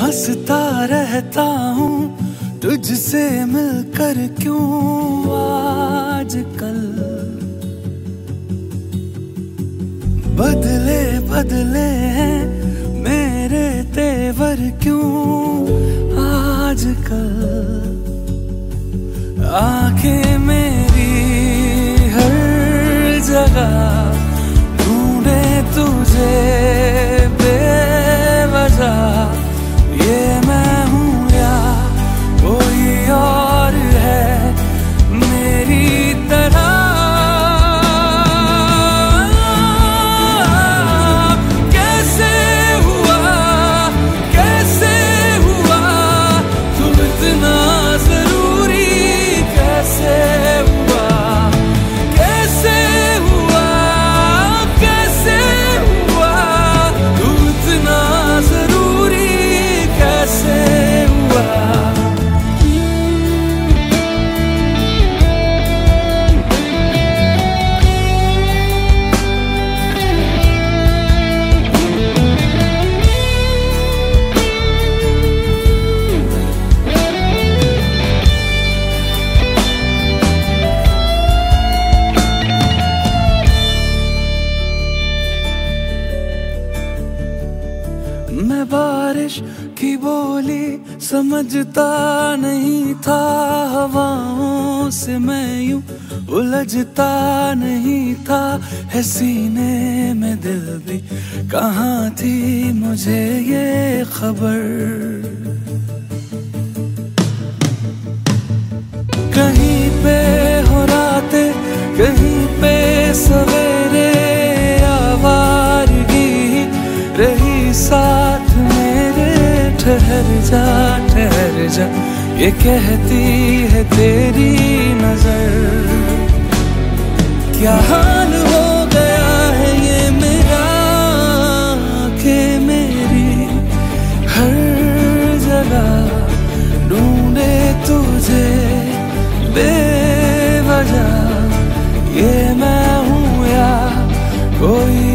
हंसता रहता हूँ, तुझसे मिलकर क्यों आजकल? बदले बदले हैं मेरे तेवर क्यों आजकल? आँखें मैं बारिश की बोली, समझता नहीं था हवाओं से मैं यूँ उलझता नहीं था, है सीने में दिल भी। कहाँ थी मुझे ये खबर? कहीं जा, ठहर जा। ये कहती है तेरी नज़र। क्या हाल हो गया है ये मेरा के मेरी? हर जगह ढूंढे तुझे बेवजह। ये मैं हूँ या कोई